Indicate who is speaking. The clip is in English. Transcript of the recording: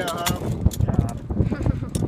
Speaker 1: ਗਿਆ ਹਾਂ